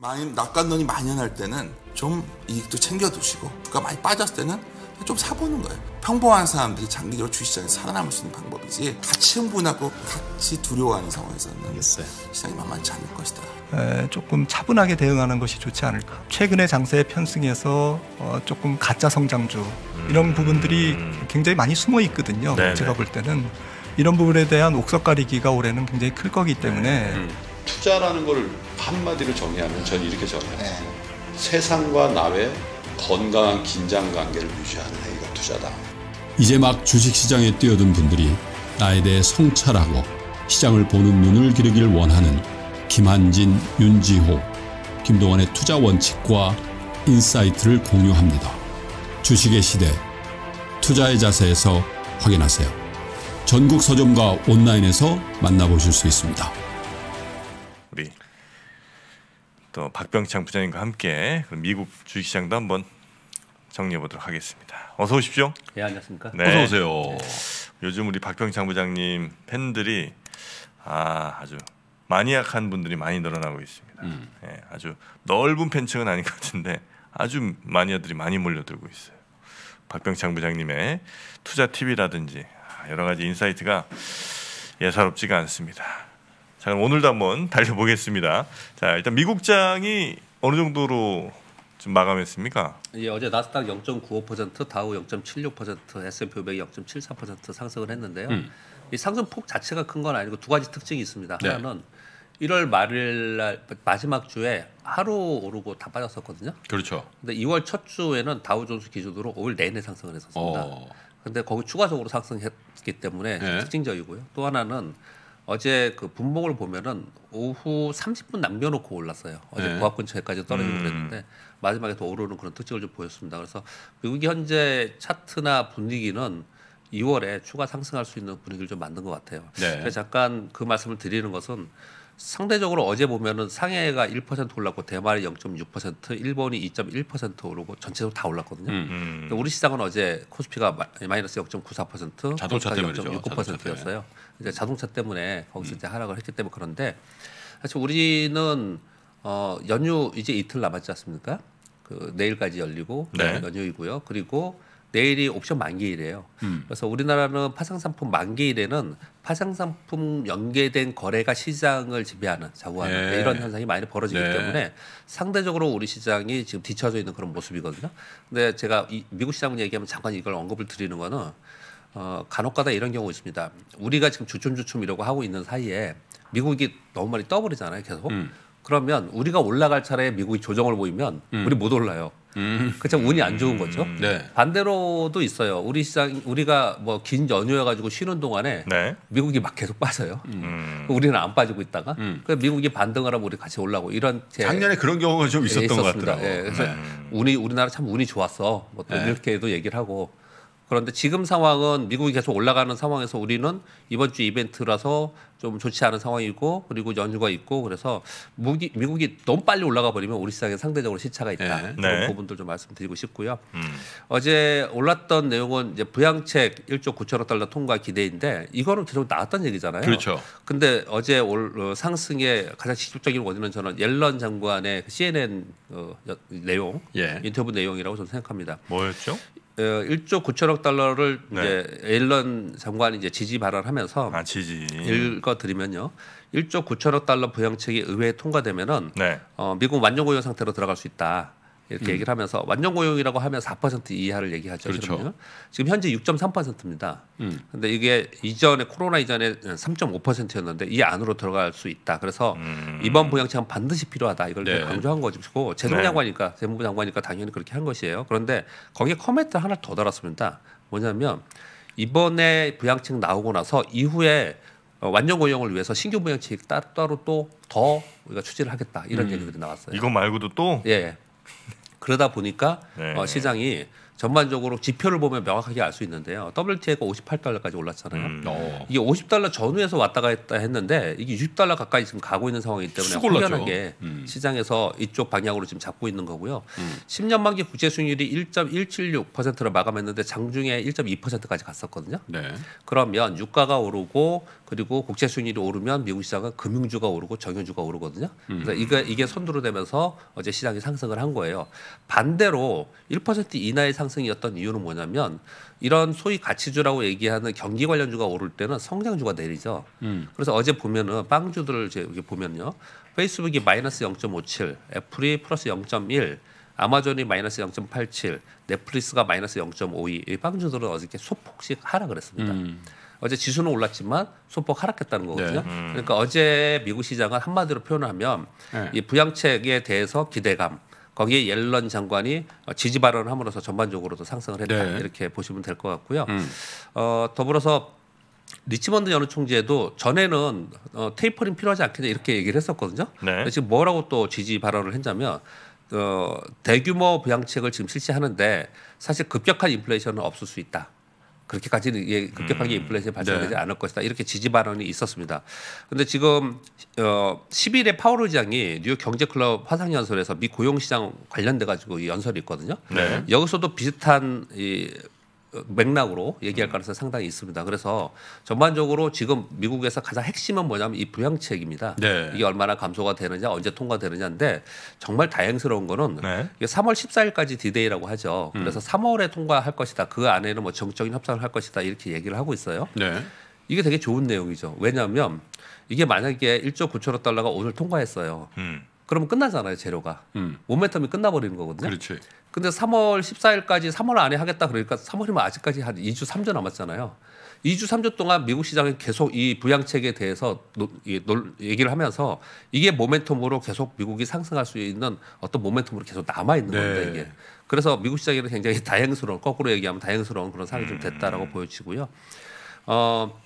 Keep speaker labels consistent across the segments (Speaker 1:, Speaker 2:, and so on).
Speaker 1: 많이 낙관론이 만연할 때는 좀 이익도 챙겨두시고 주가 많이 빠졌을 때는 좀 사보는 거예요. 평범한 사람들이 장기적으로 주식시장에서 살아남을 수 있는 방법이지 같이 흥분하고 같이 두려워하는 상황에서는
Speaker 2: 알겠어요.
Speaker 1: 시장이 만만치 않을 것이다.
Speaker 3: 에, 조금 차분하게 대응하는 것이 좋지 않을까. 최근의 장세의 편승에서 어, 조금 가짜 성장주 이런 부분들이 굉장히 많이 숨어 있거든요.
Speaker 4: 네네.
Speaker 3: 제가 볼 때는 이런 부분에 대한 옥석 가리기가 올해는 굉장히 클 거기 때문에
Speaker 2: 투자라는 걸 한마디로 정의하면 저는 이렇게 정의해요. 세상과 나의 건강한 긴장 관계를 유지하는 행위가 투자다.
Speaker 5: 이제 막 주식시장에 뛰어든 분들이 나에 대해 성찰하고 시장을 보는 눈을 기르길 원하는 김한진, 윤지호, 김동완의 투자 원칙과 인사이트를 공유합니다. 주식의 시대, 투자의 자세에서 확인하세요. 전국 서점과 온라인에서 만나보실 수 있습니다.
Speaker 4: 또 박병창 부장님과 함께 그럼 미국 주식시장도 한번 정리해 보도록 하겠습니다. 어서 오십시오.
Speaker 6: 예 안녕하십니까.
Speaker 4: 네.
Speaker 2: 어서 오세요.
Speaker 4: 요즘 우리 박병창 부장님 팬들이 아 아주 마니악한 분들이 많이 늘어나고 있습니다.
Speaker 2: 음.
Speaker 4: 예, 아주 넓은 팬층은 아닌 것 같은데 아주 마니아들이 많이 몰려들고 있어요. 박병창 부장님의 투자 팁이라든지 아, 여러 가지 인사이트가 예사롭지가 않습니다. 자 그럼 오늘도 한번 달려보겠습니다. 자 일단 미국장이 어느 정도로 좀 마감했습니까?
Speaker 6: 예, 어제 나스닥 0.95%, 다우 0.76%, S&P 500이 0.74% 상승을 했는데요.
Speaker 2: 음.
Speaker 6: 이 상승폭 자체가 큰 건 아니고 두 가지 특징이 있습니다.
Speaker 2: 네.
Speaker 6: 하나는 1월 말일 날 마지막 주에 하루 오르고 다 빠졌었거든요.
Speaker 2: 그렇죠.
Speaker 6: 근데 2월 첫 주에는 다우존스 기준으로 5일 내내 상승을 했었습니다.
Speaker 2: 어.
Speaker 6: 근데 거기 추가적으로 상승했기 때문에
Speaker 2: 네.
Speaker 6: 특징적이고요. 또 하나는 어제 그 분봉을 보면은 오후 30분 남겨놓고 올랐어요. 어제
Speaker 2: 네.
Speaker 6: 고압 근처에까지 떨어지고
Speaker 4: 음.
Speaker 6: 그랬는데 마지막에 또 오르는 그런 특징을 좀 보였습니다. 그래서 미국이 현재 차트나 분위기는 2월에 추가 상승할 수 있는 분위기를 좀 만든 것 같아요.
Speaker 2: 네.
Speaker 6: 그래서 잠깐 그 말씀을 드리는 것은 상대적으로 어제 보면은 상해가 1% 올랐고 대만이 0.6%, 일본이 2.1% 오르고 전체적으로 다 올랐거든요.
Speaker 2: 음.
Speaker 4: 음.
Speaker 6: 우리 시장은 어제 코스피가 마- 마이너스 0.94%,
Speaker 2: 자동차 때문이죠.
Speaker 6: 0.69%였어요. 이제 자동차 때문에 거기서
Speaker 2: 음.
Speaker 6: 이제 하락을 했기 때문에 그런데 사실 우리는 어 연휴 이제 이틀 남았지 않습니까? 그 내일까지 열리고
Speaker 4: 네.
Speaker 6: 연휴이고요. 그리고 내일이 옵션 만기일이에요.
Speaker 2: 음.
Speaker 6: 그래서 우리나라는 파생상품 만기일에는 파생상품 연계된 거래가 시장을 지배하는 자구하는
Speaker 2: 네.
Speaker 6: 이런 현상이 많이 벌어지기
Speaker 2: 네.
Speaker 6: 때문에 상대적으로 우리 시장이 지금 뒤처져 있는 그런 모습이거든요. 근데 제가 이 미국 시장 얘기하면 잠깐 이걸 언급을 드리는 거는 어, 간혹가다 이런 경우 있습니다. 우리가 지금 주춤주춤 이러고 하고 있는 사이에 미국이 너무 많이 떠버리잖아요, 계속.
Speaker 2: 음.
Speaker 6: 그러면 우리가 올라갈 차례에 미국이 조정을 보이면 우리 못 올라요.
Speaker 2: 음.
Speaker 6: 그참 운이 안 좋은 거죠.
Speaker 2: 네.
Speaker 6: 반대로도 있어요. 우리 시장 우리가 뭐 긴 연휴여 가지고 쉬는 동안에
Speaker 4: 네.
Speaker 6: 미국이 막 계속 빠져요.
Speaker 4: 음.
Speaker 6: 우리는 안 빠지고 있다가
Speaker 2: 음.
Speaker 6: 그 미국이 반등을 하면 우리 같이 올라고 이런 제
Speaker 2: 작년에 그런 경우가 좀 있었던
Speaker 6: 예,
Speaker 2: 것
Speaker 6: 있었습니다.
Speaker 2: 같더라고요.
Speaker 6: 예, 그래서
Speaker 2: 네.
Speaker 6: 운이 우리나라 참 운이 좋았어. 뭐또
Speaker 2: 네.
Speaker 6: 이렇게도 얘기를 하고 그런데 지금 상황은 미국이 계속 올라가는 상황에서 우리는 이번 주 이벤트라서 좀 좋지 않은 상황이고 그리고 연휴가 있고 그래서 무기, 미국이 너무 빨리 올라가 버리면 우리 시장에 상대적으로 시차가 있다.
Speaker 2: 네.
Speaker 6: 그런
Speaker 4: 네.
Speaker 6: 부분들 좀 말씀드리고 싶고요.
Speaker 4: 음.
Speaker 6: 어제 올랐던 내용은 이제 부양책 1조 9천억 달러 통과 기대인데 이거는 계속 나왔던 얘기잖아요.
Speaker 2: 그렇죠.
Speaker 6: 근데 어제 올, 어, 상승의 가장 직접적인 원인은 저는 옐런 장관의 그 CNN 어, 여- 내용
Speaker 2: 예.
Speaker 6: 인터뷰 내용이라고 저는 생각합니다.
Speaker 4: 뭐였죠?
Speaker 6: 어, 1조 9천억 달러를
Speaker 4: 네.
Speaker 6: 이제 옐런 장관이 이제 지지 발언하면서
Speaker 4: 아 지지.
Speaker 6: 읽어 드리면요. 1조 9천억 달러 부양책이 의회에 통과되면은
Speaker 4: 네.
Speaker 6: 어, 미국 완전 고용 상태로 들어갈 수 있다. 이렇게
Speaker 2: 음.
Speaker 6: 얘기를 하면서 완전 고용이라고 하면 4% 이하를 얘기하죠.
Speaker 2: 그렇죠.
Speaker 6: 지금 현재 6.3%입니다.
Speaker 2: 음.
Speaker 6: 근데 이게 이전에 코로나 이전에 3.5%였는데 이 안으로 들어갈 수 있다. 그래서
Speaker 4: 음.
Speaker 6: 이번 부양책은 반드시 필요하다. 이걸
Speaker 2: 네.
Speaker 6: 강조한
Speaker 4: 네.
Speaker 6: 재정장관이니까 재무부 장관이니까 당연히 그렇게 한 것이에요. 그런데 거기에 커멘트 하나 더 달았습니다. 뭐냐면 이번에 부양책 나오고 나서 이후에 어, 완전 고용을 위해서 신규 부양책 따- 따로 또 더 우리가 추진을 하겠다 이런
Speaker 2: 음.
Speaker 6: 얘기들이 나왔어요.
Speaker 4: 이거 말고도 또
Speaker 6: 예. 그러다 보니까
Speaker 4: 네.
Speaker 6: 어, 시장이 전반적으로 지표를 보면 명확하게 알 수 있는데요. WTI가 58달러까지 올랐잖아요.
Speaker 4: 음.
Speaker 2: 어.
Speaker 6: 이게 50달러 전후에서 왔다 갔다 했는데 이게 60달러 가까이 지금 가고 있는 상황이기 때문에. 확연하게
Speaker 2: 음.
Speaker 6: 시장에서 이쪽 방향으로 지금 잡고 있는 거고요.
Speaker 2: 음.
Speaker 6: 10년 만기 국제 수익률이 1.176%로 마감했는데 장중에 1.2%까지 갔었거든요.
Speaker 2: 네.
Speaker 6: 그러면 유가가 오르고 그리고 국제 수익률이 오르면 미국 시장은 금융주가 오르고 정유주가 오르거든요. 그래서 이게 이게 선두로 되면서 어제 시장이 상승을 한 거예요. 반대로 1% 이나의 상승이었던 이유는 뭐냐면 이런 소위 가치주라고 얘기하는 경기 관련주가 오를 때는 성장주가 내리죠. 그래서 어제 보면은 빵주들을 이제 여기 보면요. 페이스북이 마이너스 0.57, 애플이 플러스 0.1, 아마존이 마이너스 0.87, 넷플릭스가 마이너스 0.52. 이 FAANG주들은 어저께 소폭씩 하락을 했습니다. 어제 지수는 올랐지만 소폭 하락했다는 거거든요. 그러니까 어제 미국 시장은 한마디로 표현하면
Speaker 7: 네.
Speaker 6: 이 부양책에 대해서 기대감 거기에 옐런 장관이 어, 지지 발언을 함으로써 전반적으로도 상승을 했다
Speaker 7: 네.
Speaker 6: 이렇게 보시면 될 것 같고요. 어, 더불어서 리치먼드 연은 총재도 전에는 어, 테이퍼링 필요하지 않겠냐 이렇게 얘기를 했었거든요.
Speaker 4: 네.
Speaker 6: 지금 뭐라고 또 지지 발언을 했냐면 어, 대규모 부양책을 지금 실시하는데 사실 급격한 인플레이션은 없을 수 있다. 그렇게까지는 예, 급격하게 인플레이션이 발생되지
Speaker 7: 네.
Speaker 6: 않을 것이다. 이렇게 지지 발언이 있었습니다. 근데 지금 어 10일에 파월 의장이 뉴욕 경제클럽 화상 연설에서 미 고용 시장 관련돼 가지고 이 연설이 있거든요.
Speaker 4: 네.
Speaker 6: 여기서도 비슷한 이 맥락으로 얘기할 가능성이 상당히 있습니다. 그래서 전반적으로 지금 미국에서 가장 핵심은 뭐냐면 이 부양책입니다.
Speaker 7: 네.
Speaker 6: 이게 얼마나 감소가 되느냐, 언제 통과되느냐인데 정말 다행스러운 거는
Speaker 4: 네.
Speaker 6: 이게 3월 14일까지 디데이라고 하죠. 그래서 3월에 통과할 것이다. 그 안에는 뭐 정쟁적인 협상을 할 것이다. 이렇게 얘기를 하고 있어요.
Speaker 7: 네.
Speaker 6: 이게 되게 좋은 내용이죠. 왜냐하면 이게 만약에 1조 9천억 달러가 오늘 통과했어요.
Speaker 4: 음.
Speaker 6: 그러면 끝나잖아요, 재료가.
Speaker 7: 음.
Speaker 6: 모멘텀이 끝나버리는 거거든요.
Speaker 7: 그렇지.
Speaker 6: 근데 3월 14일까지 3월 안에 하겠다 그러니까 3월이면 아직까지 한 2주 3주 남았잖아요. 2주 3주 동안 미국 시장은 계속 이 부양책에 대해서 노, 이, 놀, 얘기를 하면서 이게 모멘텀으로 계속 미국이 상승할 수 있는 어떤 모멘텀으로 계속 남아 있는
Speaker 7: 네.
Speaker 6: 겁니다 이게. 그래서 미국 시장에는 굉장히 다행스러운 거꾸로 얘기하면 다행스러운 그런 상황이 좀 됐다라고 보여지고요. 어,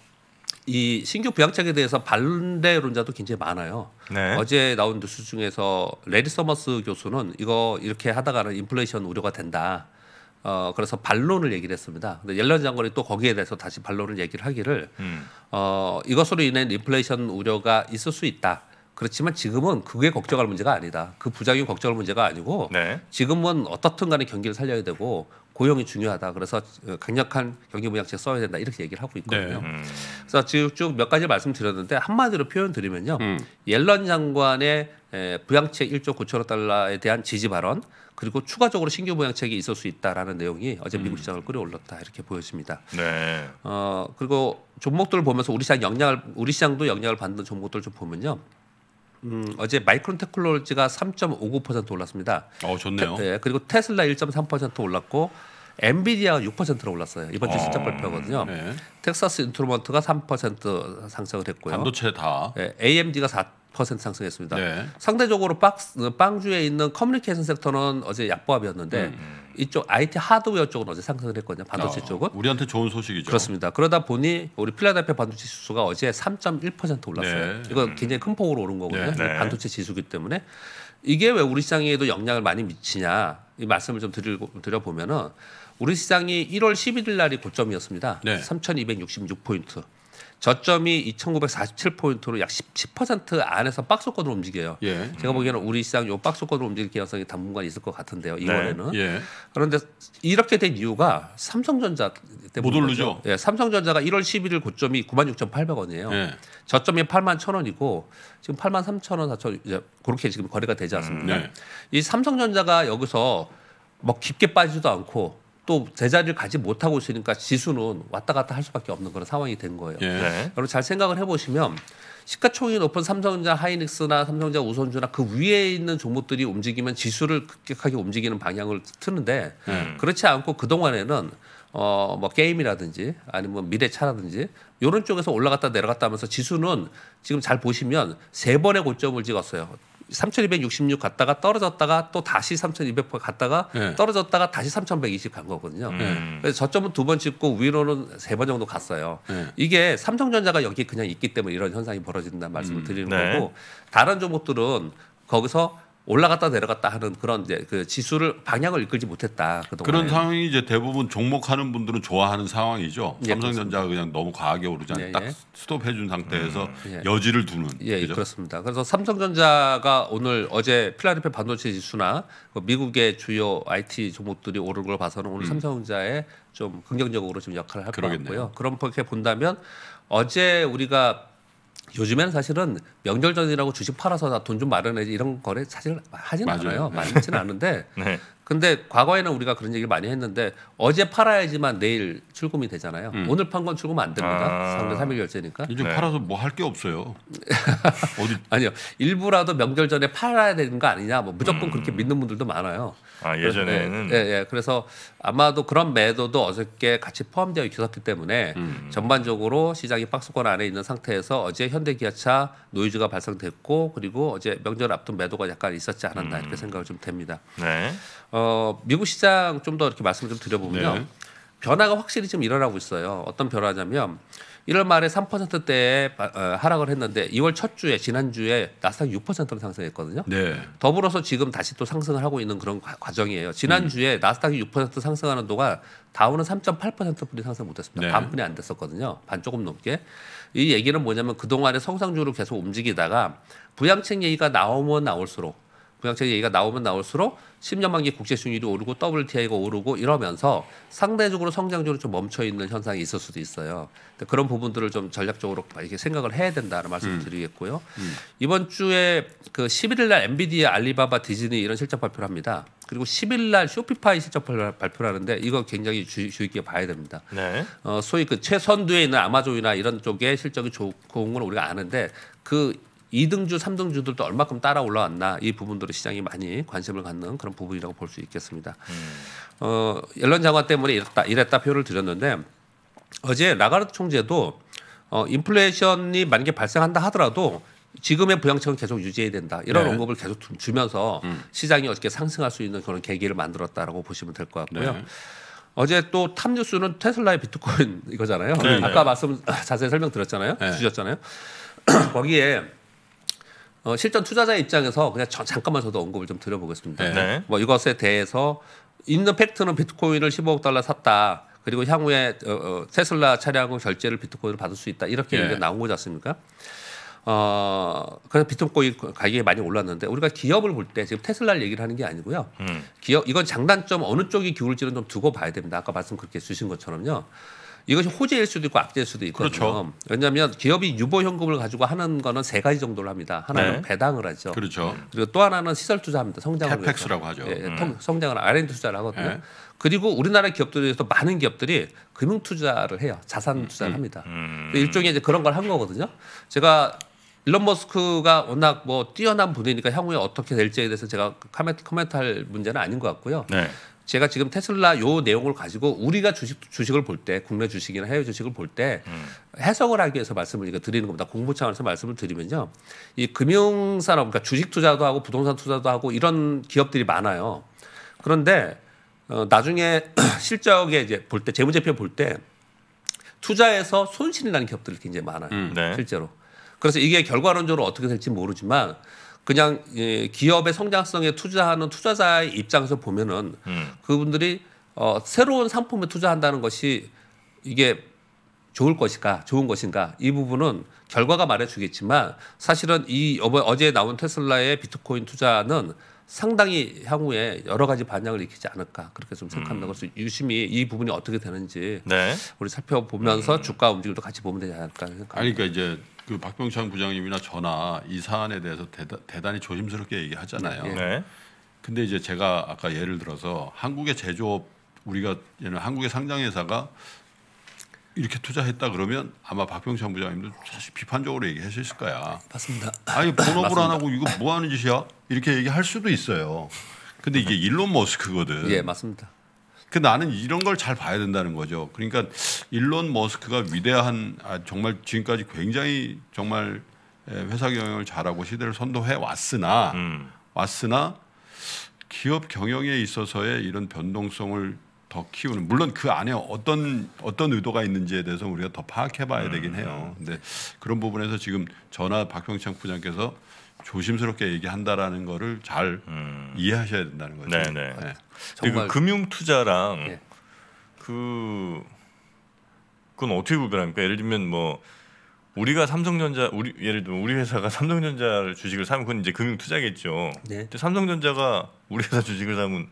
Speaker 6: 이 신규 부양책에 대해서 반대론자도 굉장히 많아요.
Speaker 4: 네.
Speaker 6: 어제 나온 뉴스 중에서 레리 서머스 교수는 이거 이렇게 하다가는 인플레이션 우려가 된다. 어 그래서 반론을 얘기를 했습니다. 근데 옐런 장관이 또 거기에 대해서 다시 반론을 얘기를 하기를
Speaker 4: 음.
Speaker 6: 어 이것으로 인한 인플레이션 우려가 있을 수 있다. 그렇지만 지금은 그게 걱정할 문제가 아니다. 그 부작용 걱정할 문제가 아니고
Speaker 4: 네.
Speaker 6: 지금은 어떻든 간에 경기를 살려야 되고 고용이 중요하다. 그래서 강력한 경기 부양책 써야 된다. 이렇게 얘기를 하고 있거든요.
Speaker 7: 네.
Speaker 4: 음.
Speaker 6: 그래서 지금 쭉몇 가지 말씀드렸는데 한마디로 표현 드리면요.
Speaker 7: 음.
Speaker 6: 옐런 장관의 에, 부양책 1조 9천억 달러에 대한 지지 발언 그리고 추가적으로 신규 부양책이 있을 수 있다라는 내용이 어제 미국 시장을 끌어올렸다 이렇게 보여집니다.
Speaker 4: 네.
Speaker 6: 어 그리고 종목들을 보면서 우리 시장 영향을 우리 시장도 영향을 받는 종목들 좀 보면요. 음, 어제 마이크론 테크놀로지가 3.59% 올랐습니다.
Speaker 7: 어 좋네요.
Speaker 6: 테, 예, 그리고 테슬라 1.3% 올랐고 엔비디아가 6%로 올랐어요. 이번 주 실적 발표거든요.
Speaker 7: 네.
Speaker 6: 텍사스 인스트루먼트가 3% 상승을 했고요.
Speaker 7: 반도체 다.
Speaker 6: 예, AMD가 4% 상승했습니다.
Speaker 7: 네.
Speaker 6: 상대적으로 박스, FAANG주에 있는 커뮤니케이션 섹터는 어제 약보합이었는데
Speaker 7: 음.
Speaker 6: 이쪽 IT 하드웨어 쪽은 어제 상승을 했거든요. 반도체
Speaker 7: 어,
Speaker 6: 쪽은.
Speaker 7: 우리한테 좋은 소식이죠.
Speaker 6: 그렇습니다. 그러다 보니 우리 필라델피아 반도체 지수가 어제 3.1% 올랐어요.
Speaker 7: 네.
Speaker 6: 이거 굉장히 큰 폭으로 오른 거거든요.
Speaker 7: 네.
Speaker 6: 이
Speaker 4: 네.
Speaker 6: 반도체 지수기 때문에 이게 왜 우리 시장에도 영향을 많이 미치냐 이 말씀을 좀 드리고 드려 보면은 우리 시장이 1월 11일 날이 고점이었습니다.
Speaker 7: 네.
Speaker 6: 3,266포인트. 저점이 2,947포인트로 약10% 안에서 박스권으로 움직여요.
Speaker 7: 예.
Speaker 6: 제가 보기에는 우리 시장 요 박스권으로 움직일 가능성이 당분간 있을 것 같은데요. 이번에는.
Speaker 7: 예.
Speaker 6: 그런데 이렇게 된 이유가 삼성전자 때문에
Speaker 7: 못 오르죠?
Speaker 6: 예, 삼성전자가 1월 11일 고점이 96,800원이에요.
Speaker 7: 예.
Speaker 6: 저점이 8만 1,000원이고 지금 8만 3,000원, 4,000원 이제 그렇게 지금 거래가 되지 않습니까?
Speaker 7: 네.
Speaker 6: 이 삼성전자가 여기서 뭐 깊게 빠지지도 않고 또 제자리를 가지 못하고 있으니까 지수는 왔다 갔다 할 수밖에 없는 그런 상황이 된 거예요.
Speaker 7: 예.
Speaker 4: 네.
Speaker 6: 여러분 잘 생각을 해보시면 시가총액이 높은 삼성전자, 하이닉스나 삼성전자, 우선주나 그 위에 있는 종목들이 움직이면 지수를 급격하게 움직이는 방향을 트는데
Speaker 7: 음.
Speaker 6: 그렇지 않고 그 동안에는 어 뭐 게임이라든지 아니면 미래차라든지 이런 쪽에서 올라갔다 내려갔다 하면서 지수는 지금 잘 보시면 세 번의 고점을 찍었어요. 3,266 갔다가 떨어졌다가 또 다시 3,200 갔다가
Speaker 7: 네.
Speaker 6: 떨어졌다가 다시 3,120 간 거거든요.
Speaker 4: 음.
Speaker 6: 그래서 저점은 두 번 찍고 위로는 세 번 정도 갔어요.
Speaker 7: 네.
Speaker 6: 이게 삼성전자가 여기 그냥 있기 때문에 이런 현상이 벌어진다는 말씀을 드리는
Speaker 4: 네.
Speaker 6: 거고 다른 종목들은 거기서 올라갔다 내려갔다 하는 그런 이제 그 지수를 방향을 이끌지 못했다 그동안
Speaker 7: 그런 상황이 이제 대부분 종목하는 분들은 좋아하는 상황이죠.
Speaker 6: 예,
Speaker 7: 삼성전자가 그냥 너무 과하게 오르지 않
Speaker 6: 예,
Speaker 7: 딱
Speaker 6: 예.
Speaker 7: 스톱해 준 상태에서
Speaker 6: 예.
Speaker 7: 여지를 두는
Speaker 6: 예,
Speaker 7: 그죠?
Speaker 6: 그렇습니다. 그래서 삼성전자가 오늘 어제 필라델피아 반도체 지수나 그 미국의 주요 IT 종목들이 오른 걸 봐서는 오늘 삼성전자에 좀 긍정적으로 좀 역할을 할것
Speaker 7: 음.
Speaker 6: 같고요. 그렇게 본다면 어제 우리가 요즘에는 사실은 명절 전이라고 주식 팔아서 돈좀 마련해지 이런 거래 사실 하진
Speaker 7: 맞아요.
Speaker 6: 않아요.
Speaker 7: 네.
Speaker 6: 많지는 않은데
Speaker 4: 네.
Speaker 6: 근데 과거에는 우리가 그런 얘기를 많이 했는데 어제 팔아야지만 내일 출금이 되잖아요. 오늘 판 건 출금 안 됩니다.
Speaker 4: 아.
Speaker 6: 상대 3일 결제니까.
Speaker 7: 이제
Speaker 4: 네.
Speaker 7: 팔아서 뭐 할 게 없어요. 어디
Speaker 6: 아니요. 일부라도 명절 전에 팔아야 되는 거 아니냐. 뭐 무조건 그렇게 믿는 분들도 많아요.
Speaker 4: 아 예전에는
Speaker 6: 예, 예, 예. 그래서 아마도 그런 매도도 어저께 같이 포함되어 있었기 때문에 전반적으로 시장이 박스권 안에 있는 상태에서 어제 현대기아차 노이즈가 발생됐고 그리고 어제 명절 앞둔 매도가 약간 있었지 않았나 이렇게 생각을 좀 됩니다.
Speaker 4: 네.
Speaker 6: 어, 미국 시장 좀 더 이렇게 말씀을 좀 드려보면요.
Speaker 7: 네.
Speaker 6: 변화가 확실히 좀 일어나고 있어요. 어떤 변화냐면 1월 말에 3%대에 어, 하락을 했는데 2월 첫 주에 지난주에 나스닥 6%로 상승했거든요.
Speaker 7: 네.
Speaker 6: 더불어서 지금 다시 또 상승을 하고 있는 그런 과- 과정이에요. 지난주에 나스닥이 6% 상승하는 동안 다우는 3.8%뿐이 상승 못했습니다.
Speaker 7: 네.
Speaker 6: 반뿐이 안 됐었거든요. 반 조금 넘게. 이 얘기는 뭐냐면 그동안에 성장주로 계속 움직이다가 부양책 얘기가 나오면 나올수록 부양책 얘기가 나오면 나올수록 10년 만기 국채 수익률이 오르고 WTI가 오르고 이러면서 상대적으로 성장주로 좀 멈춰 있는 현상이 있을 수도 있어요. 그런 부분들을 좀 전략적으로 이렇게 생각을 해야 된다는 말씀을 드리겠고요. 이번 주에 그 11일 날 엔비디아, 알리바바, 디즈니 이런 실적 발표를 합니다. 그리고 10일 날 쇼피파이 실적 발표- 발표를 하는데 이거 굉장히 주, 주의 깊게 봐야 됩니다.
Speaker 4: 네.
Speaker 6: 어, 소위 그 최선두에 있는 아마존이나 이런 쪽에 실적이 좋은 건 우리가 아는데 그 2등주, 3등주들도 얼마큼 따라 올라왔나 이 부분들을 시장이 많이 관심을 갖는 그런 부분이라고 볼 수 있겠습니다. 어, 옐런 장관 때문에 이랬다, 이랬다 표를 드렸는데 어제 라가르드 총재도 어, 인플레이션이 만약에 발생한다 하더라도 지금의 부양책은 계속 유지해야 된다. 이런
Speaker 7: 네.
Speaker 6: 언급을 계속 주- 주면서 시장이 어떻게 상승할 수 있는 그런 계기를 만들었다라고 보시면 될 것 같고요.
Speaker 7: 네.
Speaker 6: 어제 또 top 뉴스는 테슬라의 비트코인 이거잖아요.
Speaker 7: 네, 네.
Speaker 6: 아까 말씀 자세히 설명드렸잖아요.
Speaker 7: 네.
Speaker 6: 주셨잖아요. 거기에 어, 실전 투자자 입장에서 그냥 저- 잠깐만 저도 언급을 좀 드려보겠습니다.
Speaker 7: 네.
Speaker 4: 네.
Speaker 6: 뭐 이것에 대해서 있는 팩트는 비트코인을 15억 달러 샀다. 그리고 향후에 어, 어, 테슬라 차량을 결제를 비트코인을 받을 수 있다. 이렇게
Speaker 7: 예.
Speaker 6: 얘기가 나온 거지 않습니까? 어, 그래서 비트코인 가격이 많이 올랐는데 우리가 기업을 볼 때 지금 테슬라를 얘기를 하는 게 아니고요.
Speaker 4: 음.
Speaker 6: 기업 이건 장단점 어느 쪽이 기울지는 좀 두고 봐야 됩니다. 아까 말씀 그렇게 주신 것처럼요. 이것이 호재일 수도 있고 악재일 수도 있거든요.
Speaker 7: 그렇죠.
Speaker 6: 왜냐하면 기업이 유보 현금을 가지고 하는 거는 세 가지 정도를 합니다. 하나는
Speaker 4: 네.
Speaker 6: 배당을 하죠.
Speaker 7: 그렇죠.
Speaker 6: 그리고 또 하나는 시설 투자합니다. 성장을
Speaker 7: CAPEX라고
Speaker 6: 위해서.
Speaker 7: 하죠.
Speaker 6: 예, 예, 통- 성장을 R&D 투자를 하거든요.
Speaker 7: 네.
Speaker 6: 그리고 우리나라 기업들에서 많은 기업들이 금융 투자를 해요. 자산 투자를 합니다.
Speaker 4: 음.
Speaker 6: 일종의 이제 그런 걸 한 거거든요. 제가 일론 머스크가 워낙 뭐 뛰어난 분이니까 향후에 어떻게 될지에 대해서 제가 코멘트, 코멘트할 문제는 아닌 것 같고요.
Speaker 4: 네.
Speaker 6: 제가 지금 테슬라 요 내용을 가지고 우리가 주식 주식을 볼 때 국내 주식이나 해외 주식을 볼때 해석을 하기 위해서 말씀을 이거 드리는 겁니다. 공부 차원에서 말씀을 드리면요. 이 금융 산업 그러니까 주식 투자도 하고 부동산 투자도 하고 이런 기업들이 많아요. 그런데 어, 나중에 실적에 이제 볼 때 재무제표 볼 때 투자해서 손실이 나는 기업들이 굉장히 많아요.
Speaker 4: 네.
Speaker 6: 실제로. 그래서 이게 결과론적으로 어떻게 될지 모르지만 그냥 예, 기업의 성장성에 투자하는 투자자의 입장에서 보면은
Speaker 4: 음.
Speaker 6: 그분들이 어, 새로운 상품에 투자한다는 것이 이게 좋을 것인가, 좋은 것인가 이 부분은 결과가 말해주겠지만 사실은 이 어제 나온 테슬라의 비트코인 투자는 상당히 향후에 여러 가지 반향을 일으키지 않을까 그렇게 좀 생각합니다. 그래서 유심히 이 부분이 어떻게 되는지
Speaker 4: 네.
Speaker 6: 우리 살펴보면서 주가 움직임도 같이 보면 되지 않을까 생각합니다.
Speaker 7: 아니 그러니까 이제 그 박병창 부장님이나 저나 이 사안에 대해서 대다, 대단히 조심스럽게 얘기하잖아요.
Speaker 6: 예.
Speaker 4: 네.
Speaker 7: 근데 이제 제가 아까 예를 들어서 한국의 제조업 우리가 얘는 한국의 상장 회사가 이렇게 투자했다 그러면 아마 박병창 부장님도 사실 비판적으로 얘기하실 거야.
Speaker 6: 맞습니다.
Speaker 7: 아니 본업을 안 하고 이거 뭐 하는 짓이야? 이렇게 얘기할 수도 있어요. 근데 이게 일론 머스크거든.
Speaker 6: 예, 맞습니다.
Speaker 7: 그 나는 이런 걸 잘 봐야 된다는 거죠. 그러니까 일론 머스크가 위대한 아, 정말 지금까지 굉장히 정말 에, 회사 경영을 잘하고 시대를 선도해 왔으나
Speaker 4: 음.
Speaker 7: 왔으나 기업 경영에 있어서의 이런 변동성을 더 키우는 물론 그 안에 어떤 어떤 의도가 있는지에 대해서 우리가 더 파악해 봐야 되긴 해요. 근데 그런 부분에서 지금 전화 박병창 부장께서 조심스럽게 얘기한다라는 거를 잘 이해하셔야 된다는 거죠.
Speaker 4: 네, 네.
Speaker 7: 네.
Speaker 6: 정말
Speaker 4: 그 금융 투자랑
Speaker 6: 예.
Speaker 4: 그 그건 어떻게 구별합니까? 예를 들면 뭐 우리가 삼성전자 우리 예를 들면 우리 회사가 삼성전자를 주식을 사면 그건 이제 금융 투자겠죠.
Speaker 6: 네.
Speaker 4: 근데 삼성전자가 우리 회사 주식을 사면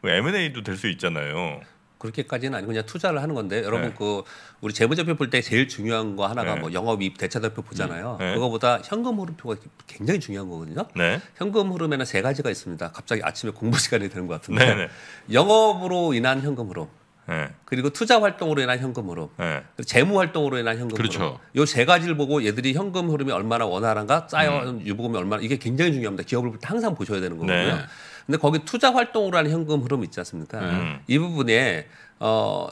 Speaker 4: 뭐 M&A도 될 수 있잖아요.
Speaker 6: 그렇게까지는 아니고 그냥 투자를 하는 건데 여러분
Speaker 4: 네.
Speaker 6: 그 우리 재무제표 볼 때 제일 중요한 거 하나가
Speaker 4: 네.
Speaker 6: 뭐 영업이익 대차대표 보잖아요.
Speaker 4: 네.
Speaker 6: 그거보다 현금 흐름표가 굉장히 중요한 거거든요.
Speaker 4: 네.
Speaker 6: 현금 흐름에는 세 가지가 있습니다. 갑자기 아침에 공부 시간이 되는 것 같은데
Speaker 4: 네, 네.
Speaker 6: 영업으로 인한 현금 흐름
Speaker 4: 네.
Speaker 6: 그리고 투자 활동으로 인한 현금 흐름 재무 활동으로 인한 현금
Speaker 7: 그렇죠.
Speaker 6: 흐름. 요세 가지를 보고 얘들이 현금 흐름이 얼마나 원활한가 쌓여
Speaker 4: 음.
Speaker 6: 유보금이 얼마나 이게 굉장히 중요합니다. 기업을 항상 보셔야 되는 거고요.
Speaker 4: 네.
Speaker 6: 근데 거기 투자 활동으로 하는 현금 흐름 있지 않습니까?
Speaker 4: 음.
Speaker 6: 이 부분에 어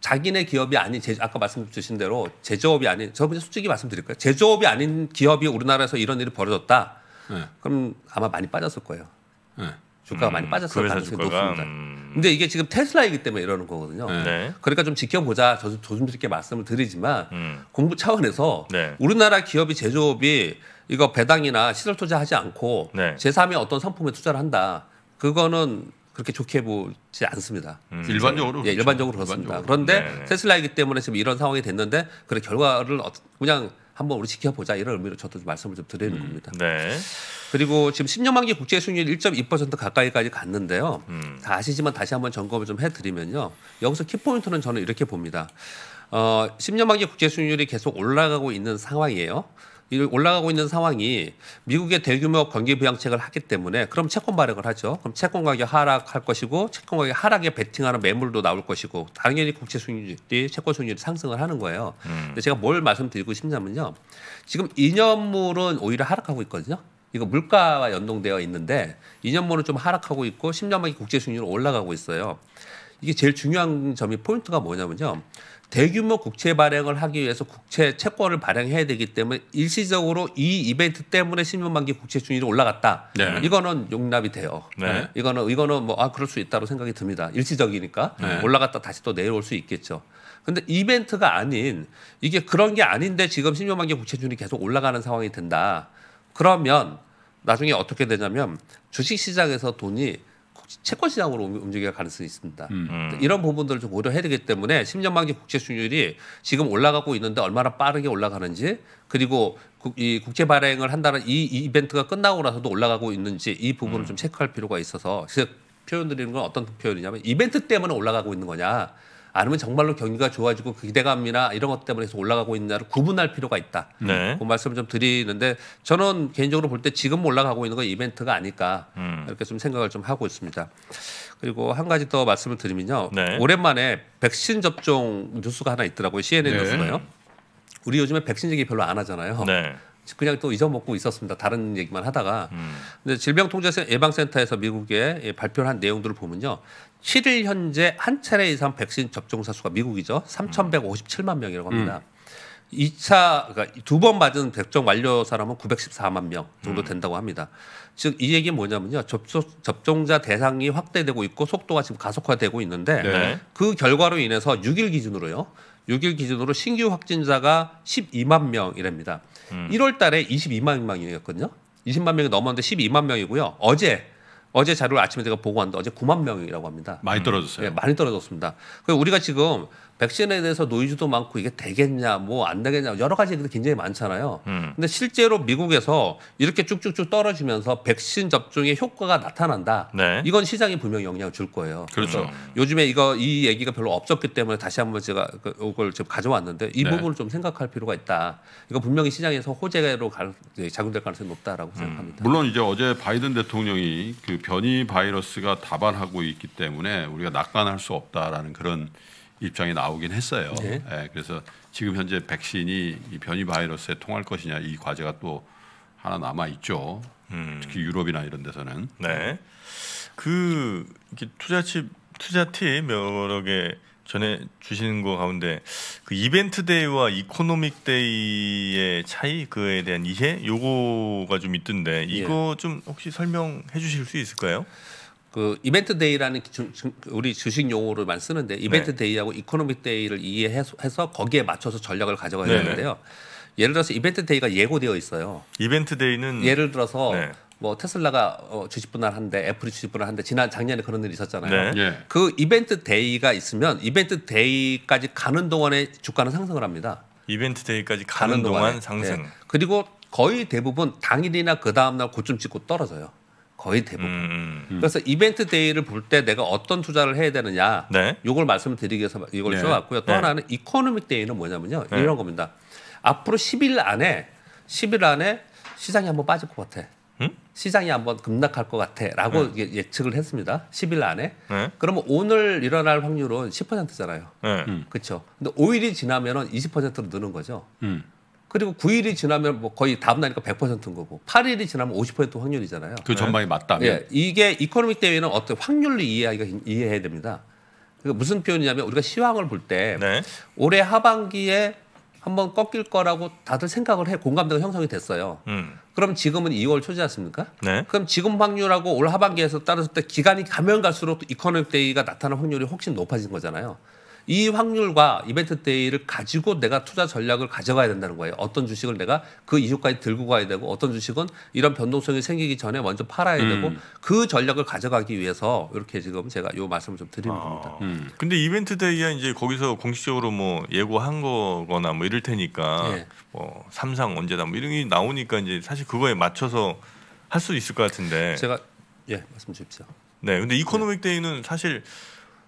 Speaker 6: 자기네 기업이 아닌 제, 아까 말씀 주신 대로 제조업이 아닌 저 그냥 솔직히 말씀드릴까요? 제조업이 아닌 기업이 우리나라에서 이런 일이 벌어졌다.
Speaker 7: 네.
Speaker 6: 그럼 아마 많이 빠졌을 거예요.
Speaker 7: 네.
Speaker 6: 주가가
Speaker 4: 음,
Speaker 6: 많이
Speaker 4: 그
Speaker 6: 빠졌을 가능성이
Speaker 4: 주가가,
Speaker 6: 높습니다.
Speaker 4: 음.
Speaker 6: 근데 이게 지금 테슬라이기 때문에 이러는 거거든요.
Speaker 7: 네.
Speaker 4: 네.
Speaker 6: 그러니까 좀 지켜보자. 저도 조심스럽게 말씀을 드리지만
Speaker 4: 음.
Speaker 6: 공부 차원에서
Speaker 4: 네.
Speaker 6: 우리나라 기업이 제조업이 이거 배당이나 시설 투자하지 않고
Speaker 4: 네.
Speaker 6: 제3의 어떤 상품에 투자를 한다. 그거는 그렇게 좋게 보지 않습니다.
Speaker 7: 일반적으로
Speaker 6: 예,
Speaker 7: 그렇죠.
Speaker 6: 일반적으로 그렇습니다.
Speaker 7: 일반적으로.
Speaker 6: 그런데
Speaker 4: 네, 네.
Speaker 6: 테슬라이기 때문에 지금 이런 상황이 됐는데 그래 결과를 어- 그냥 한번 우리 지켜보자 이런 의미로 저도 좀 말씀을 좀 드리는 겁니다.
Speaker 4: 네.
Speaker 6: 그리고 지금 10년 만기 국채 수익률 1.2% 가까이까지 갔는데요.
Speaker 4: 음.
Speaker 6: 다 아시지만 다시 한번 점검을 좀 해드리면요. 여기서 키포인트는 저는 이렇게 봅니다. 어, 10년 만기 국채 수익률이 계속 올라가고 있는 상황이에요. 이 올라가고 있는 상황이 미국의 대규모 경기 부양책을 하기 때문에 그럼 채권 발행을 하죠. 그럼 채권 가격 하락할 것이고 채권 가격 하락에 베팅하는 매물도 나올 것이고 당연히 국채 수익률이 채권 수익률이 상승을 하는 거예요. 근데 제가 뭘 말씀드리고 싶냐면요. 지금 2년물은 오히려 하락하고 있거든요. 이거 물가와 연동되어 있는데 2년물은 좀 하락하고 있고 10년 만기 국채 수익률은 올라가고 있어요. 이게 제일 중요한 점이 포인트가 뭐냐면요. 대규모 국채 발행을 하기 위해서 국채 채권을 발행해야 되기 때문에 일시적으로 이 이벤트 때문에 10년 만기 국채 수익률이 올라갔다.
Speaker 7: 네.
Speaker 6: 이거는 용납이 돼요.
Speaker 4: 네.
Speaker 6: 이거는 이거는 뭐 아 그럴 수 있다고 생각이 듭니다. 일시적이니까
Speaker 7: 네.
Speaker 6: 올라갔다 다시 또 내려올 수 있겠죠. 근데 이벤트가 아닌 이게 그런 게 아닌데 지금 10년 만기 국채준이 계속 올라가는 상황이 된다. 그러면 나중에 어떻게 되냐면 주식 시장에서 돈이 채권 시장으로 움- 움직일 가능성이 있습니다.
Speaker 4: 음.
Speaker 6: 이런 부분들을 좀 고려해야 되기 때문에 10년 만기 국채 수익률이 지금 올라가고 있는데 얼마나 빠르게 올라가는지 그리고 국- 이 국채 발행을 한다는 이 이벤트가 끝나고 나서도 올라가고 있는지 이 부분을
Speaker 4: 음.
Speaker 6: 좀 체크할 필요가 있어서 즉 표현 드리는 건 어떤 표현이냐면 이벤트 때문에 올라가고 있는 거냐 아니면 정말로 경기가 좋아지고 그 기대감이나 이런 것 때문에 해서 올라가고 있냐를 구분할 필요가 있다.
Speaker 4: 네.
Speaker 6: 그 말씀을 좀 드리는데 저는 개인적으로 볼 때 지금 올라가고 있는 건 이벤트가 아닐까
Speaker 4: 음.
Speaker 6: 이렇게 좀 생각을 좀 하고 있습니다. 그리고 한 가지 더 말씀을 드리면요.
Speaker 4: 네.
Speaker 6: 오랜만에 백신 접종 뉴스가 하나 있더라고요. CNN
Speaker 7: 네.
Speaker 6: 뉴스가요. 우리 요즘에 백신 얘기 별로 안 하잖아요.
Speaker 4: 네.
Speaker 6: 그냥 또 잊어먹고 있었습니다. 다른 얘기만 하다가.
Speaker 4: 음.
Speaker 6: 근데 질병통제예방센터에서 미국에 예, 발표한 내용들을 보면요. 7일 현재 한 차례 이상 백신 접종자 수가 미국이죠. 3,157만 명이라고 합니다. 이 2차 그러니까 두 번 맞은 접종 완료 사람은 914만 명 정도 된다고 합니다. 즉이 얘기는 뭐냐면요. 접종, 접종자 대상이 확대되고 있고 속도가 지금 가속화되고 있는데
Speaker 4: 네.
Speaker 6: 그 결과로 인해서 6일 기준으로요. 6일 기준으로 신규 확진자가 12만 명이랍니다. 1월 달에 22만 명이었거든요. 20만 명이 넘었는데 12만 명이고요. 어제 어제 자료를 아침에 제가 보고 왔는데 어제 9만 명이라고 합니다.
Speaker 7: 많이 떨어졌어요.
Speaker 6: 예, 많이 떨어졌습니다. 그리고 우리가 지금 백신에 대해서 노이즈도 많고 이게 되겠냐, 뭐 안 되겠냐 여러 가지 얘기들이 굉장히 많잖아요.
Speaker 4: 음.
Speaker 6: 근데 실제로 미국에서 이렇게 쭉쭉쭉 떨어지면서 백신 접종의 효과가 나타난다.
Speaker 4: 네.
Speaker 6: 이건 시장이 분명히 영향을 줄 거예요.
Speaker 7: 그렇죠.
Speaker 6: 요즘에 이거 이 얘기가 별로 없었기 때문에 다시 한번 제가 그- 이걸 지금 가져왔는데 이
Speaker 7: 네.
Speaker 6: 부분을 좀 생각할 필요가 있다. 이거 분명히 시장에서 호재로 갈, 예, 작용될 가능성이 높다라고
Speaker 7: 음.
Speaker 6: 생각합니다.
Speaker 7: 물론 이제 어제 바이든 대통령이 그 변이 바이러스가 다반하고 있기 때문에 우리가 낙관할 수 없다라는 그런 입장이 나오긴 했어요.
Speaker 6: 네.
Speaker 7: 예, 그래서 지금 현재 백신이 이 변이 바이러스에 통할 것이냐 이 과제가 또 하나 남아 있죠.
Speaker 4: 음.
Speaker 7: 특히 유럽이나 이런 데서는
Speaker 4: 네. 그 투자팁 투자팁 여러 개 전에 주시는 거 가운데 그 이벤트 day와 economic day의 차이 그에 대한 이해 요거가 좀 있던데 이거 좀 혹시 설명해 주실 수 있을까요?
Speaker 6: 그 이벤트 day라는 주- 주- 우리 주식 많이 쓰는데 이벤트
Speaker 4: 네.
Speaker 6: day하고 economic day를 이해해서 해서 거기에 맞춰서 전략을 가져가야
Speaker 4: 네네.
Speaker 6: 되는데요. 예를 들어서 이벤트 day가 예고되어 있어요.
Speaker 4: 이벤트 day는
Speaker 6: 예를 들어서
Speaker 4: 네.
Speaker 6: 뭐 테슬라가 어, 주식 분할한데 애플이 주식 분할한데 지난 작년에 그런 일이 있었잖아요.
Speaker 4: 네.
Speaker 7: 예.
Speaker 6: 그 이벤트 day가 있으면 이벤트 day까지 가는 동안에 주가는 상승을 합니다.
Speaker 4: 이벤트 day까지 가는, 동안
Speaker 6: 동안에.
Speaker 4: 상승.
Speaker 6: 네. 그리고 거의 대부분 당일이나 그 다음 날 고점 찍고 떨어져요. 거의 대부분.
Speaker 4: 음, 음.
Speaker 6: 그래서 이벤트 day를 볼 때 내가 어떤 투자를 해야 되느냐.
Speaker 4: 네.
Speaker 6: 요걸 말씀드리기 위해서 이걸
Speaker 7: 네.
Speaker 6: 써왔고요. 또
Speaker 4: 네.
Speaker 6: 하나는 economic day는 뭐냐면요.
Speaker 4: 네.
Speaker 6: 이런 겁니다. 앞으로 10일 안에 10일 안에 시장이 한번 빠질 것 같아.
Speaker 4: 음?
Speaker 6: 시장이 한번 급락할 것 같아라고 예- 예측을 했습니다. 10일 안에.
Speaker 4: 네.
Speaker 6: 그러면 오늘 일어날 확률은 10%잖아요.
Speaker 4: 네.
Speaker 6: 그렇죠. 근데 5일이 지나면은 20%로 느는 거죠.
Speaker 7: 음.
Speaker 6: 그리고 9일이 지나면 뭐 거의 다음 날이니까 100%인 거고 8일이 지나면 50% 확률이잖아요.
Speaker 7: 그 전망이 맞다면
Speaker 6: 예, 이게 economic day는 어떤 확률로 이해하기가 이해해야 됩니다. 그 무슨 표현이냐면 우리가 시황을 볼때
Speaker 4: 네.
Speaker 6: 올해 하반기에 한번 꺾일 거라고 다들 생각을 해 공감대가 형성이 됐어요.
Speaker 4: 음.
Speaker 6: 그럼 지금은 2월 초지 않습니까?
Speaker 4: 네.
Speaker 6: 그럼 지금 확률하고 올 하반기에서 따랐을 때 기간이 가면 갈수록 또 economic day가 나타날 확률이 훨씬 높아진 거잖아요. 이 확률과 이벤트 데이를 가지고 내가 투자 전략을 가져가야 된다는 거예요. 어떤 주식을 내가 그 이후까지 들고 가야 되고 어떤 주식은 이런 변동성이 생기기 전에 먼저 팔아야 되고 그 전략을 가져가기 위해서 이렇게 지금 제가 요 말씀을 좀 드리는 겁니다.
Speaker 4: 아,
Speaker 7: 음.
Speaker 4: 근데 이벤트 데이야 이제 거기서 공식적으로 뭐 예고한 거거나 뭐 이럴 테니까
Speaker 6: 예.
Speaker 4: 뭐 삼상 언제다 뭐 이런 게 나오니까 이제 사실 그거에 맞춰서 할 수 있을 것 같은데.
Speaker 6: 제가 예 말씀 주십시오.
Speaker 4: 네. 근데 economic day는 사실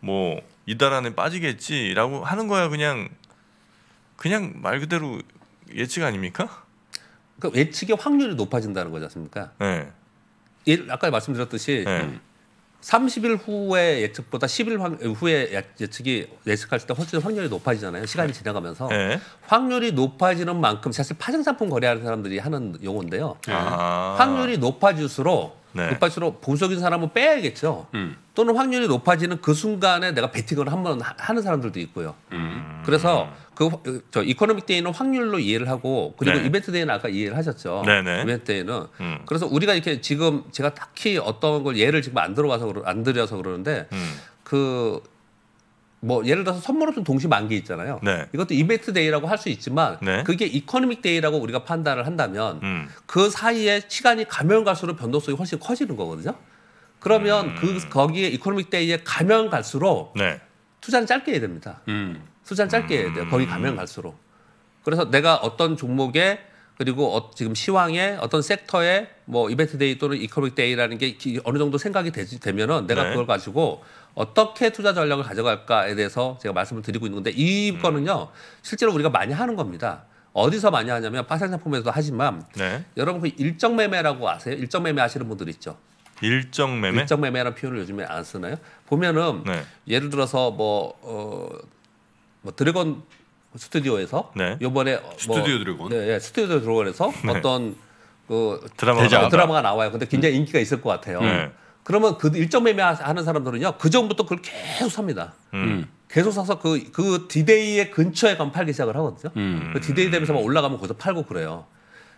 Speaker 4: 뭐 이달 안에 빠지겠지라고 하는 거야 그냥 그냥 말 그대로 예측 아닙니까?
Speaker 6: 그 예측의 확률이 높아진다는 거지 않습니까?
Speaker 4: 네.
Speaker 6: 예, 아까 말씀드렸듯이
Speaker 4: 네.
Speaker 6: 30일 후의 예측보다 10일 확- 후에 예- 예측이 예측할 때 훨씬 확률이 높아지잖아요. 시간이 지나가면서
Speaker 4: 네.
Speaker 6: 확률이 높아지는 만큼 사실 파생 상품 거래하는 사람들이 하는 용어인데요.
Speaker 4: 아.
Speaker 6: 확률이 높아질수록
Speaker 4: 네.
Speaker 6: 높아질수록 보수적인 사람은 빼야겠죠.
Speaker 7: 음.
Speaker 6: 또는 확률이 높아지는 그 순간에 내가 베팅을 한번 하- 하는 사람들도 있고요.
Speaker 7: 음.
Speaker 6: 그래서 그 저 economic day는 확률로 이해를 하고 그리고
Speaker 4: 네.
Speaker 6: event day는 아까 이해를 하셨죠.
Speaker 4: 네네.
Speaker 6: event day는
Speaker 4: 음.
Speaker 6: 그래서 우리가 이렇게 지금 제가 딱히 어떤 걸 예를 지금 안 들어와서 안 드려서 그러는데
Speaker 4: 음.
Speaker 6: 그 뭐 예를 들어서 선물 옵션 동시 만기 있잖아요.
Speaker 4: 네.
Speaker 6: 이것도 event day라고 할 수 있지만
Speaker 4: 네.
Speaker 6: 그게 economic day라고 우리가 판단을 한다면
Speaker 4: 음.
Speaker 6: 그 사이에 시간이 가면 갈수록 변동성이 훨씬 커지는 거거든요. 그러면 그 거기에 economic day에 가면 갈수록
Speaker 4: 네.
Speaker 6: 투자는 짧게 해야 됩니다.
Speaker 7: 음.
Speaker 6: 투자는 짧게 해야 돼요. 거기 가면 갈수록. 그래서 내가 어떤 종목에 그리고 어, 지금 시황에 어떤 섹터에 뭐 event day 또는 economic day라는 게 기- 어느 정도 생각이 되지, 되면은 내가
Speaker 4: 네.
Speaker 6: 그걸 가지고 어떻게 투자 전략을 가져갈까에 대해서 제가 말씀을 드리고 있는 건데 이거는요 실제로 우리가 많이 하는 겁니다. 어디서 많이 하냐면 파생 상품에서도 하지만
Speaker 4: 네.
Speaker 6: 여러분 그 일정 매매라고 아세요? 일정 매매 하시는 분들 있죠.
Speaker 4: 일정 매매.
Speaker 6: 일정 매매라는 표현을 요즘에 안 쓰나요? 보면은
Speaker 4: 네.
Speaker 6: 예를 들어서 뭐, 어, 뭐 드래곤 스튜디오에서
Speaker 4: 네.
Speaker 6: 요번에 어, 뭐,
Speaker 7: 스튜디오 드래곤?
Speaker 6: 네, 네, 스튜디오 드래곤에서 어떤 그
Speaker 4: 드라마가. 나왔다.
Speaker 6: 드라마가 나와요. 근데 굉장히 인기가 있을 것 같아요.
Speaker 4: 네.
Speaker 6: 그러면 그 일정 매매 하는 사람들은요, 그 전부터 그걸 계속 삽니다.
Speaker 4: 음.
Speaker 6: 계속 사서 그, 그 디데이의 근처에 가면 팔기 시작을 하거든요.
Speaker 7: 음.
Speaker 6: 그 디데이 되면서 막 올라가면 거기서 팔고 그래요.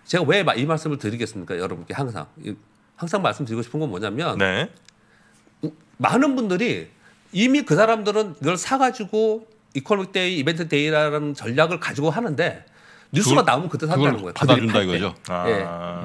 Speaker 6: 제가 왜 이 말씀을 드리겠습니까? 여러분께 항상. 이- 항상 말씀드리고 싶은 건 뭐냐면
Speaker 4: 네.
Speaker 6: 많은 분들이 이미 그 사람들은 이걸 사가지고 economic day, event day라는 전략을 가지고 하는데 뉴스가
Speaker 7: 그걸-
Speaker 6: 나오면 그때 산다는
Speaker 7: 그걸
Speaker 6: 거예요. 그들이
Speaker 7: 받아준다
Speaker 6: 팔 때.
Speaker 7: 이거죠.
Speaker 4: 아.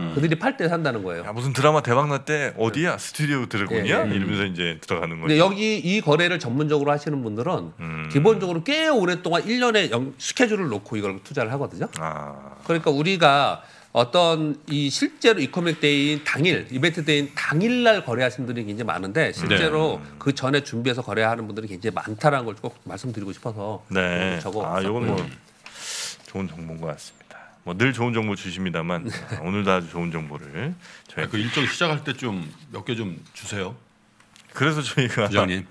Speaker 6: 예. 그들이 팔 때 산다는 거예요.
Speaker 4: 야, 무슨 드라마 대박 났대 어디야 스튜디오 드래곤이야
Speaker 6: 예, 예.
Speaker 4: 이러면서 이제 들어가는 거죠.
Speaker 6: 근데 여기 이 거래를 전문적으로 하시는 분들은
Speaker 4: 음.
Speaker 6: 기본적으로 꽤 오랫동안 1년에 영, 스케줄을 놓고 이걸 투자를 하거든요.
Speaker 4: 아.
Speaker 6: 그러니까 우리가 어떤 이 실제로 economic day인 당일, event day인 당일 날 거래하시는 분들이 굉장히 많은데 실제로
Speaker 4: 네.
Speaker 6: 그 전에 준비해서 거래하는 분들이 굉장히 많다라는 걸 꼭 말씀드리고 싶어서
Speaker 4: 네.
Speaker 6: 적어
Speaker 4: 아, 요건 뭐. 좋은 정보인 것 같습니다. 뭐 늘 좋은 정보 주십니다만 아, 오늘도 아주 좋은 정보를 저희
Speaker 7: 아, 그 일정 시작할 때 좀 몇 개 좀 주세요,
Speaker 4: 그래서 저희가
Speaker 7: 부장님.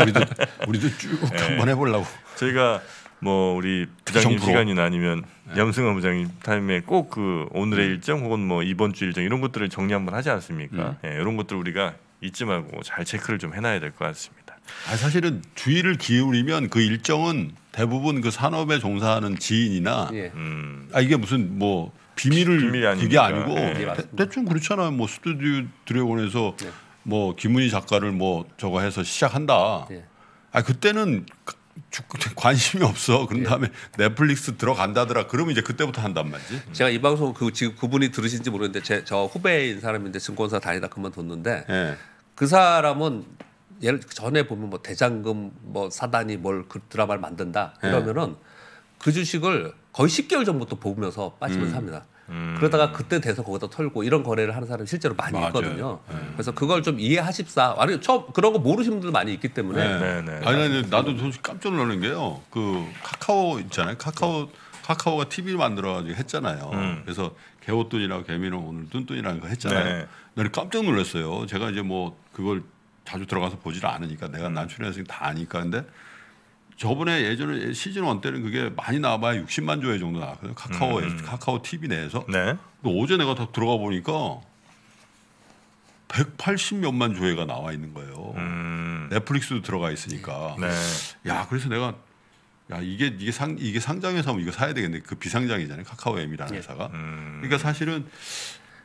Speaker 7: 우리도 우리도 쭉
Speaker 4: 네.
Speaker 7: 한번 해보려고.
Speaker 4: 저희가 뭐 우리 부장님. 시간이나 아니면 염승환 부장님 타임에 꼭 그 오늘의 일정 혹은 뭐 이번 주 일정 이런 것들을 정리 한번 하지 않습니까? 예, 이런 것들 우리가 잊지 말고 잘 체크를 좀 해놔야 될 것 같습니다.
Speaker 7: 아, 사실은 주의를 기울이면 그 일정은 대부분 그 산업에 종사하는 지인이나
Speaker 6: 예.
Speaker 4: 음,
Speaker 7: 아 이게 무슨 뭐 비밀을
Speaker 4: 비밀이
Speaker 7: 그게. 아니고
Speaker 4: 예.
Speaker 6: 예,
Speaker 7: 대. 대충 그렇잖아요. 뭐 스튜디오 드래곤에서
Speaker 6: 네.
Speaker 7: 뭐 김은희 작가를 뭐 저거 해서 시작한다.
Speaker 6: 예.
Speaker 7: 아 그때는 주- 관심이 없어. 그런
Speaker 6: 예.
Speaker 7: 다음에 넷플릭스 들어간다더라. 그러면 이제 그때부터 한단 말이지.
Speaker 6: 제가 이 방송 그 지금 그분이 들으신지 모르는데 제 저 후배인 사람인데 증권사 다니다 그만뒀는데
Speaker 7: 예.
Speaker 6: 그 사람은 예를 전에 보면 뭐 대장금 뭐 사단이 뭘 그 드라마를 만든다
Speaker 7: 네.
Speaker 6: 이러면은 그 주식을 거의 10개월 전부터 보면서 빠지면서
Speaker 7: 음.
Speaker 6: 합니다. 그러다가 그때 돼서 거기다 털고 이런 거래를 하는 사람이 실제로 많이
Speaker 7: 맞아요.
Speaker 6: 있거든요. 그래서 그걸 좀 이해하십사. 아니 처음 그런 거 모르시는 분들 많이 있기 때문에
Speaker 4: 네, 네.
Speaker 7: 아니, 아니 나도 솔직히 깜짝 놀란 게요. 그 카카오 있잖아요. 카카오 카카오가 TV 만들어가지고 했잖아요.
Speaker 4: 음.
Speaker 7: 그래서 개옷돈이라고 개미는 오늘 뚠뚠이라는 거 했잖아요.
Speaker 4: 네.
Speaker 7: 나는 깜짝 놀랐어요. 제가 이제 뭐 그걸 자주 들어가서 보질 않으니까 내가 난 출연해서 다 아니까 근데 저번에 예전에 시즌 1 때는 그게 많이 나와봐야 60만 조회 정도 나왔거든요. 카카오 카카오 TV 내에서.
Speaker 4: 네.
Speaker 7: 근데 어제 내가 다 들어가 보니까 180 몇만 조회가 나와 있는 거예요.
Speaker 4: 음.
Speaker 7: 넷플릭스도 들어가 있으니까.
Speaker 4: 네.
Speaker 7: 야 그래서 내가 야 이게 이게 상 이게 상장해서 하면 이거 사야 되겠네. 그 비상장이잖아요. 카카오 M이라는
Speaker 6: 예.
Speaker 7: 회사가.
Speaker 4: 음.
Speaker 7: 그러니까 사실은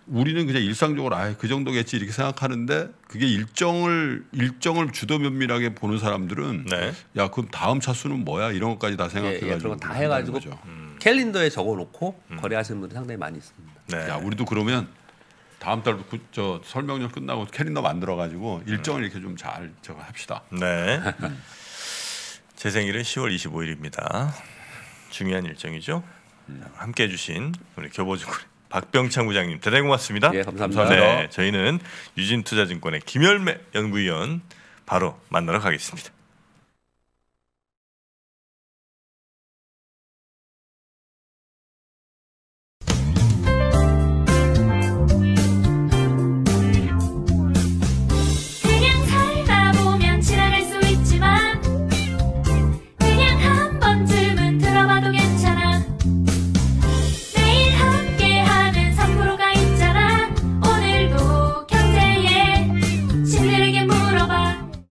Speaker 7: 우리는 그냥 일상적으로 아그 정도겠지 이렇게 생각하는데 그게 일정을 일정을 주도 면밀하게 보는 사람들은
Speaker 4: 네.
Speaker 7: 야 그럼 다음 차수는 뭐야 이런 것까지 다
Speaker 6: 예,
Speaker 7: 생각해가지고
Speaker 6: 예, 그런 거다 해가지고
Speaker 7: 거죠.
Speaker 6: 캘린더에 적어놓고 거래하시는 분들이 상당히 많이 있습니다.
Speaker 4: 네.
Speaker 7: 야 우리도 그러면 다음 달부터 그- 저 설명절 끝나고 캘린더 만들어 가지고 일정을 이렇게 좀 잘 저거 합시다.
Speaker 4: 네. 제 생일은 10월 25일입니다. 중요한 일정이죠. 함께 해 주신 우리 교보증권 박병창 부장님 대단히 고맙습니다.
Speaker 6: 예, 감사합니다.
Speaker 4: 네, 저희는 유진투자증권의 김열매 연구위원 바로 만나러 가겠습니다.